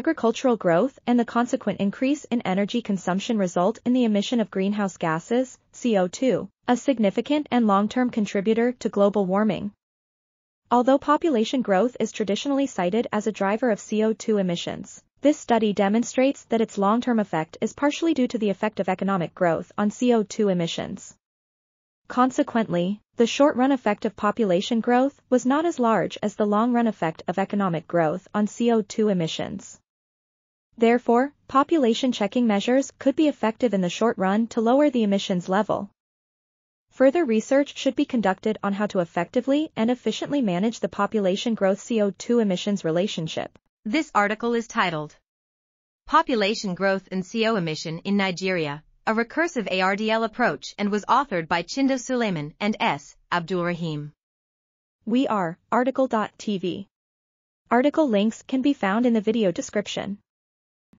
agricultural growth and the consequent increase in energy consumption result in the emission of greenhouse gases, CO2, a significant and long-term contributor to global warming. Although population growth is traditionally cited as a driver of CO2 emissions, this study demonstrates that its long-term effect is partially due to the effect of economic growth on CO2 emissions. Consequently, the short-run effect of population growth was not as large as the long-run effect of economic growth on CO2 emissions. Therefore, population checking measures could be effective in the short run to lower the emissions level. Further research should be conducted on how to effectively and efficiently manage the population growth CO2 emissions relationship. This article is titled Population Growth and CO Emission in Nigeria, a Recursive ARDL Approach and was authored by Chindo Sulaiman and S. Abdul-Rahim. We are RTCL.TV. Article links can be found in the video description.